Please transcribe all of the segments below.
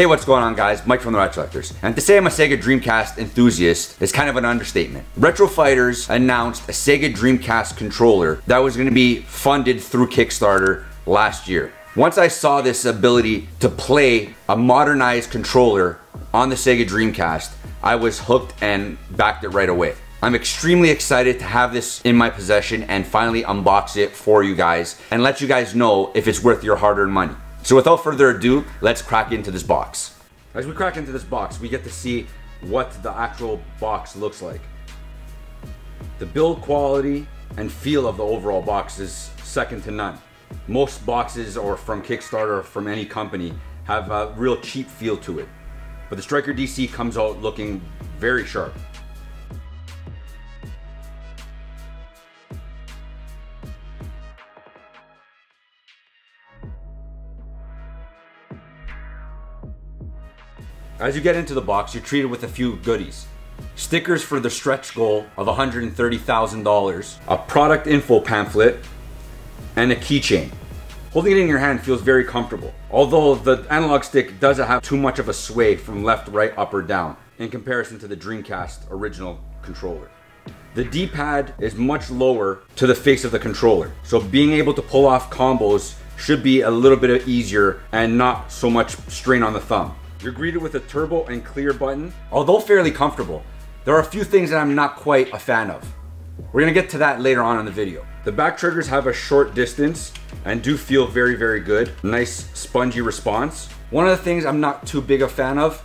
Hey, what's going on guys? Mike from the Retrollectors. And to say I'm a Sega Dreamcast enthusiast is kind of an understatement. Retro Fighters announced a Sega Dreamcast controller that was gonna be funded through Kickstarter last year. Once I saw this ability to play a modernized controller on the Sega Dreamcast, I was hooked and backed it right away. I'm extremely excited to have this in my possession and finally unbox it for you guys and let you guys know if it's worth your hard-earned money. So without further ado, let's crack into this box. As we crack into this box, we get to see what the actual box looks like. The build quality and feel of the overall box is second to none. Most boxes or from Kickstarter or from any company have a real cheap feel to it. But the Striker DC comes out looking very sharp. As you get into the box, you're treated with a few goodies. Stickers for the stretch goal of $130,000, a product info pamphlet, and a keychain. Holding it in your hand feels very comfortable, although the analog stick doesn't have too much of a sway from left, right, up, or down in comparison to the Dreamcast original controller. The D-pad is much lower to the face of the controller, so being able to pull off combos should be a little bit easier and not so much strain on the thumb. You're greeted with a turbo and clear button. Although fairly comfortable, there are a few things that I'm not quite a fan of. We're gonna get to that later on in the video. The back triggers have a short distance and do feel very, very good. Nice spongy response. One of the things I'm not too big a fan of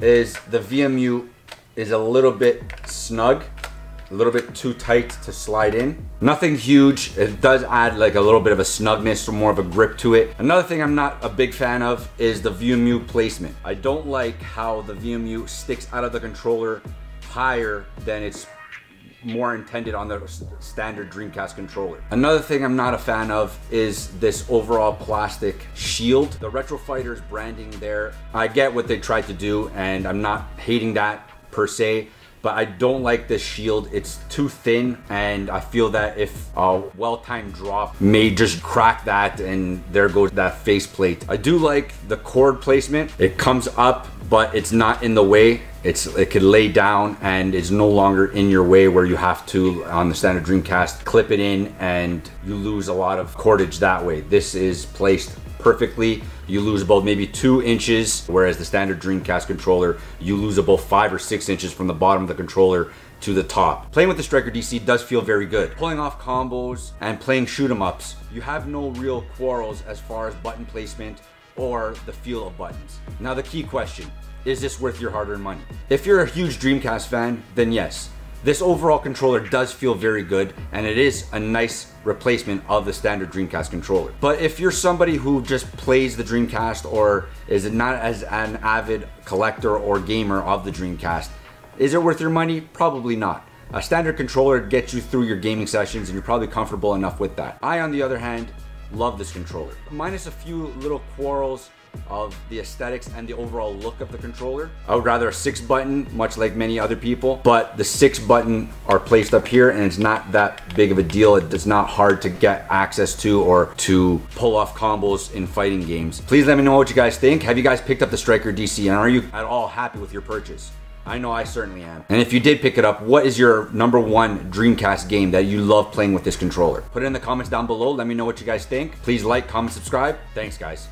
is the VMU is a little bit snug a little bit too tight to slide in. Nothing huge. It does add like a little bit of a snugness or more of a grip to it. Another thing I'm not a big fan of is the VMU placement. I don't like how the VMU sticks out of the controller higher than it's more intended on the standard Dreamcast controller. Another thing I'm not a fan of is this overall plastic shield. The Retro Fighters branding there, I get what they tried to do and I'm not hating that per se, but I don't like this shield. It's too thin and I feel that if a well-timed drop may just crack that and there goes that faceplate. I do like the cord placement. It comes up but it's not in the way. It's it could lay down and it's no longer in your way where you have to on the standard Dreamcast clip it in and you lose a lot of cordage that way. This is placed perfectly. You lose about maybe two inches, whereas the standard Dreamcast controller, you lose about five or six inches from the bottom of the controller to the top. Playing with the Striker DC does feel very good. Pulling off combos and playing shoot 'em ups, you have no real quarrels as far as button placement or the feel of buttons. Now the key question, is this worth your hard-earned money? If you're a huge Dreamcast fan, then yes. This overall controller does feel very good and it is a nice replacement of the standard Dreamcast controller. But if you're somebody who just plays the Dreamcast or is not as an avid collector or gamer of the Dreamcast, is it worth your money? Probably not. A standard controller gets you through your gaming sessions and you're probably comfortable enough with that. I, on the other hand, love this controller. Minus a few little quarrels of the aesthetics and the overall look of the controller. I would rather a six button, much like many other people, but the six button are placed up here and it's not that big of a deal. It's not hard to get access to or to pull off combos in fighting games. Please let me know what you guys think. Have you guys picked up the Striker DC and are you at all happy with your purchase? I know I certainly am. And if you did pick it up, what is your number one Dreamcast game that you love playing with this controller? Put it in the comments down below. Let me know what you guys think. Please like, comment, subscribe. Thanks, guys.